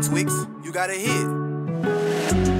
Twix, you got a hit.